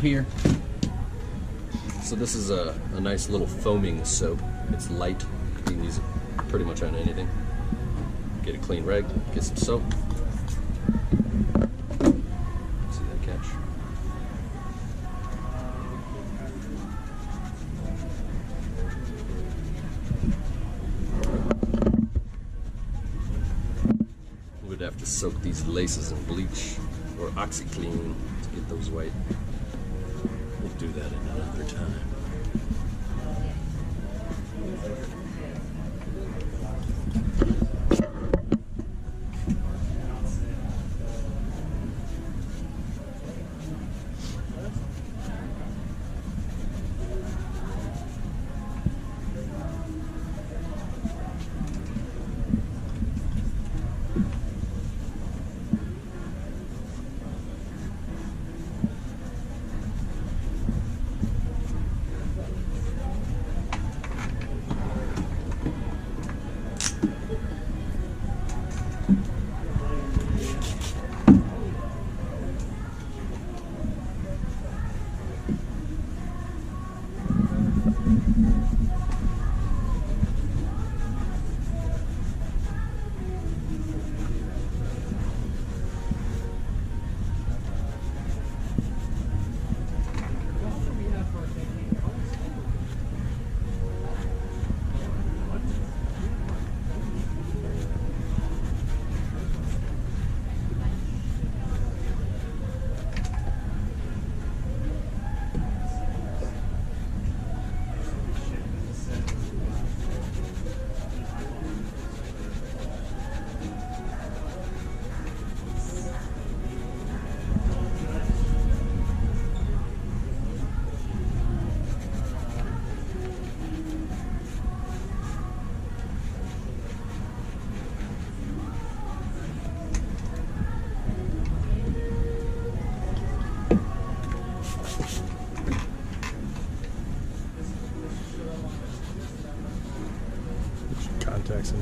here. So this is a, a nice little foaming soap. It's light. You can use it pretty much on anything. Get a clean rag, get some soap. See that catch? We'd have to soak these laces in bleach or OxiClean to get those white. Do that another time.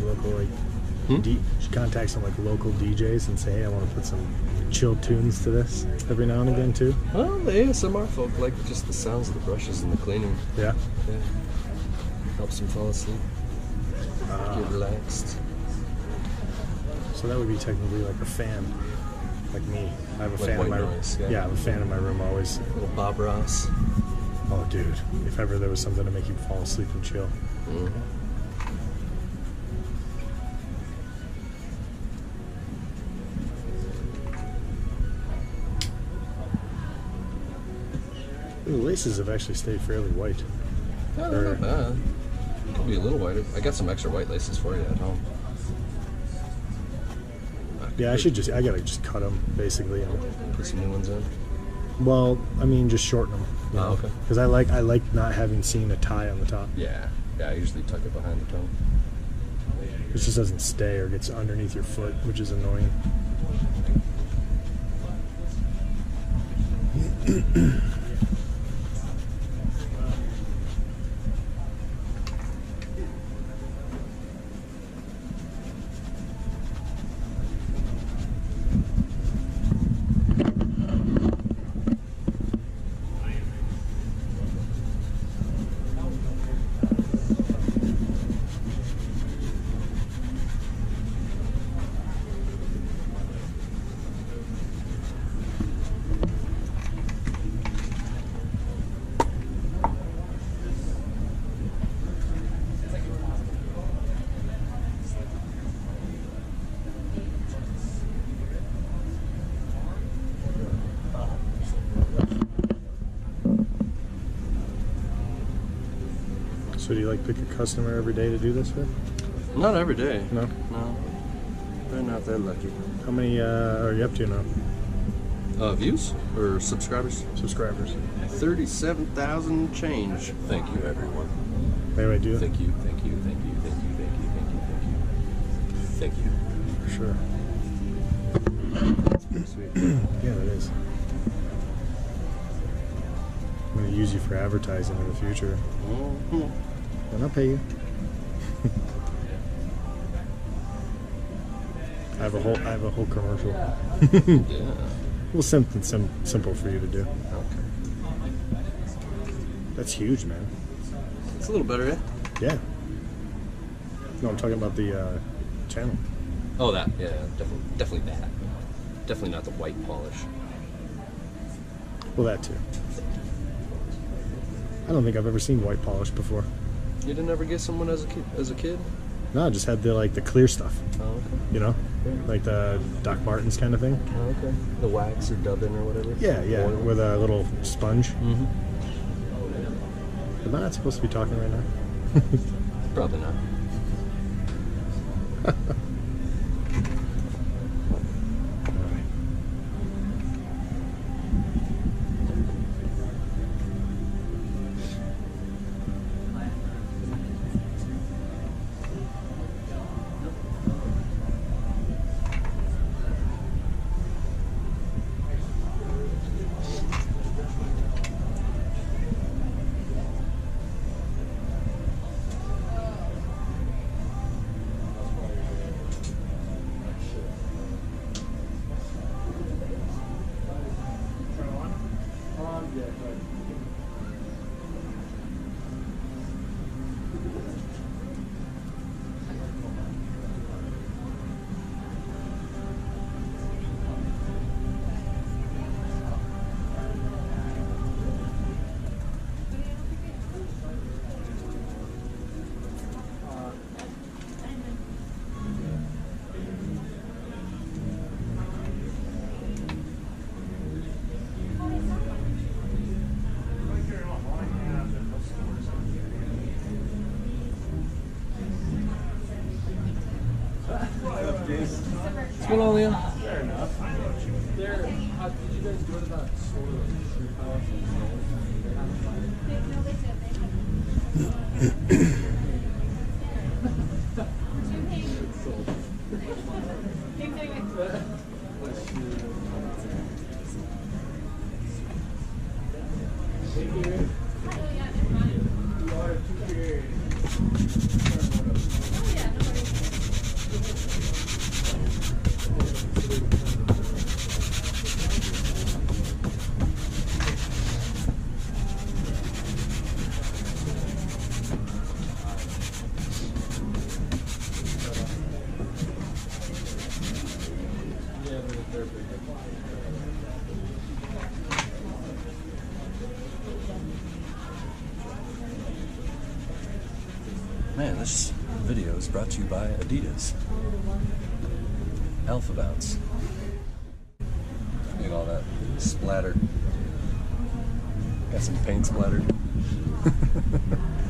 Local like Hmm? D, should contact some like local DJs and say, hey, I want to put some chill tunes to this every now and again too. Well, the ASMR folk like just the sounds of the brushes and the cleaning. Yeah. Yeah. Helps them fall asleep. Get relaxed. So that would be technically like a fan, like me. I have a Like fan in my noise, yeah. yeah. I have a fan in my room always. Little Bob Ross. Oh, dude, if ever there was something to make you fall asleep and chill. Mhm. The laces have actually stayed fairly white. Oh, Or- not bad. Could be a little whiter. I got some extra white laces for you at home. Yeah, I should just I gotta just cut them basically. And, Put some new ones in. well, I mean, just shorten them. Oh, okay. Because I like I like not having seen a tie on the top. Yeah. Yeah, I usually tuck it behind the toe. It just doesn't stay or gets underneath your foot, which is annoying. So do you like pick a customer every day to do this with? Not every day. No. No. They're not that lucky. How many uh, are you up to now? Uh, views or subscribers? Subscribers. 37,000 change. Thank you, everyone. Wait, do Thank you, thank you, thank you, thank you, thank you, thank you, thank you. Thank you. for sure. That's pretty sweet. Yeah, it is. I'm gonna use you for advertising in the future, Mhm. Then I'll pay you. I have a whole I have a whole commercial. yeah. Well, something some simple for you to do. Okay. That's huge, man. It's a little better, yeah. Yeah. No, I'm talking about the uh, channel. Oh, that yeah, definitely, definitely that. Definitely not the white polish. Well, that too. I don't think I've ever seen white polish before. You didn't ever get someone as a kid? As a kid? No, I just had the like the clear stuff. Oh, okay. You know, like the Doc Martens kind of thing. Oh, okay. The wax or dubbing or whatever. Yeah, yeah, Oil. with a little sponge. Mm-hmm. Am I not supposed to be talking right now? Probably not. What's going on, Man, this video is brought to you by Adidas. AlphaBounce. Look at all that splatter. Got some paint splattered.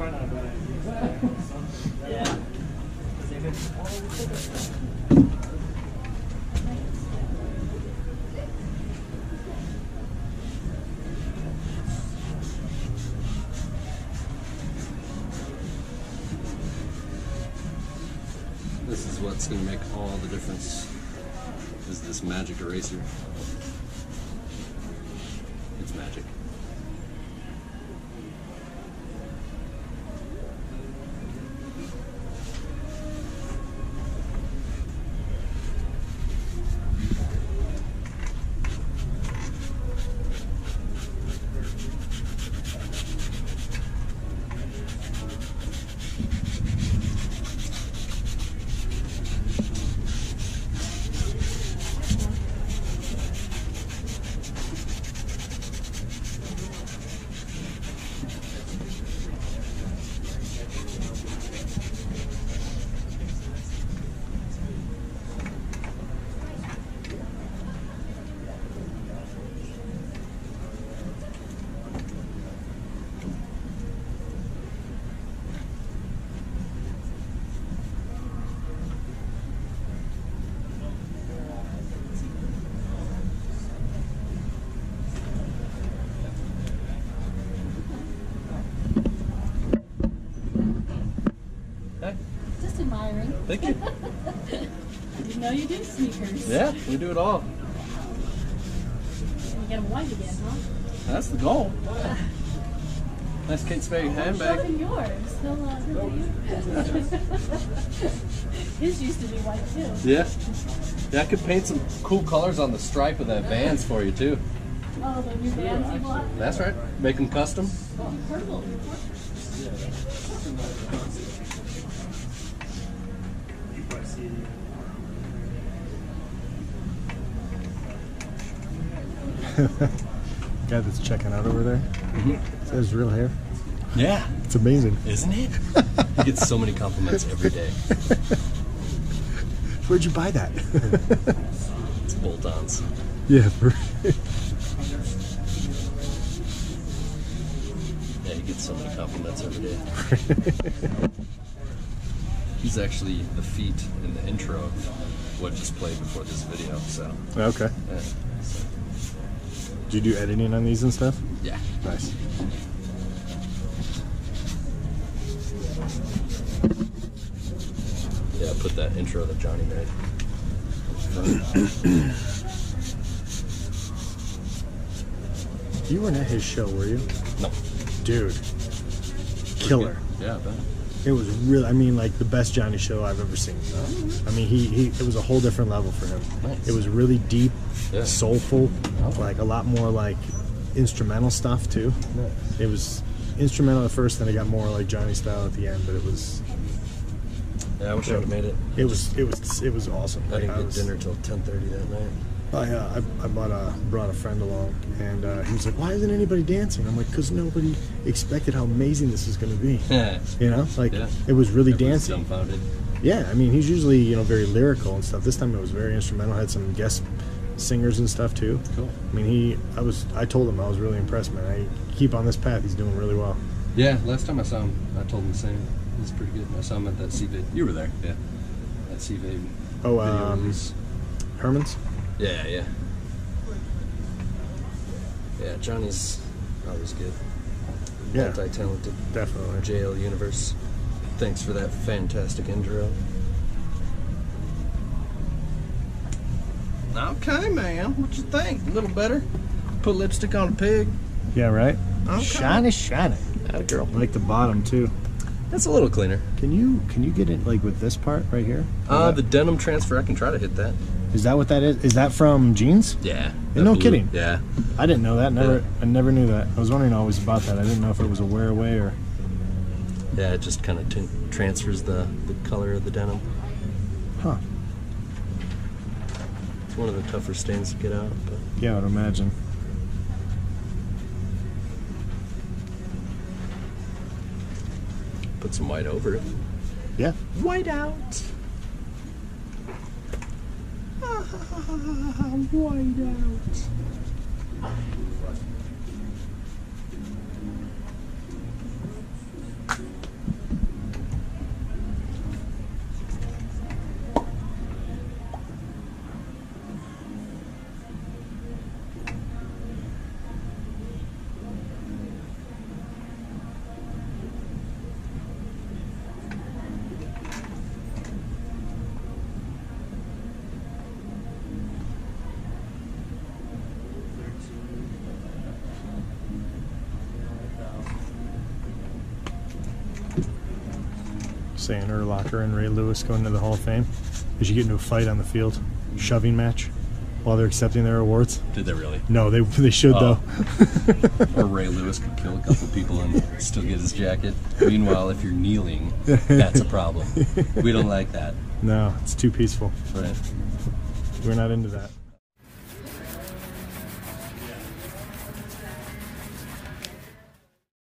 This is what's going to make all the difference is this magic eraser. It's magic. Thank you. Didn't know you do sneakers. Yeah, we do it all. You get them white again, huh? That's the goal. Nice Kate Spade Show oh, handbag. him yours. He'll uh, do you. His used to be white too. Yeah. Yeah, I could paint some cool colors on the stripe of that Vans for you too. Oh, the new bands you bought? That's right. Make them custom. Oh, purple. Guy that's checking out over there. Mm-hmm. Is that his real hair? Yeah. It's amazing. Isn't it? he gets so many compliments every day. Where'd you buy that? It's bolt-ons. yeah. For, Yeah, he gets so many compliments every day. He's actually the feet in the intro of what just played before this video. So, okay. yeah. So, Do you do editing on these and stuff? yeah. Nice. Yeah, put that intro that Johnny made. You weren't at his show, were you? No. Dude. Killer. Yeah, I bet. It was really, I mean, like the best Johnny show I've ever seen. I mean, he, he it was a whole different level for him. Nice. It was really deep, Yeah. soulful, Oh. like a lot more like instrumental stuff too. It was instrumental at first, then it got more like Johnny style at the end. But it was, Yeah, I wish I would have made it. it was, it was, it was awesome. I didn't get was- dinner till 10:30 that night. I, uh, I, I bought a, brought a friend along, and uh, he was like, "Why isn't anybody dancing?" I'm like, "Cause nobody expected how amazing this is going to be." Yeah. You know, like Yeah. it was really Everyone's dancing. Dumbfounded. Yeah, I mean, he's usually you know very lyrical and stuff. This time it was very instrumental. Had some guest singers and stuff too. Cool. I mean, he, I was, I told him I was really impressed, man. I keep on this path. He's doing really well. Yeah, last time I saw him, I told him the same. He was pretty good. I saw him at that CV. You were there. Yeah. That CV. Oh, um, release. Herman's. Yeah, yeah. Yeah, Johnny's always good. Yeah, Multi-talented. definitely. JL Universe. Thanks for that fantastic intro. Okay, man. What you think? A little better? Put lipstick on a pig? Yeah, right. Okay. Shiny, shiny. That a girl. I like the bottom too. That's a little cleaner. Can you, can you get it like with this part right here? Uh, the denim transfer, I can try to hit that. Is that what that is? Is that from jeans? Yeah. No kidding. Yeah. I didn't know that. Never, Yeah. I never knew that. I was wondering always about that. I didn't know if it was a wear away or. Yeah, it just kind of t- transfers the, the color of the denim. Huh. It's one of the tougher stains to get out, but Yeah, I would imagine. put some white over it. Yeah. White out. White saying Urlacher and Ray Lewis going to the Hall of Fame. They should get into a fight on the field, shoving match, while they're accepting their awards. Did they really? No, they they should Oh. though. Or Ray Lewis could kill a couple people and still get his jacket. Meanwhile, if you're kneeling, that's a problem. We don't like that. no, it's too peaceful. Right. We're not into that.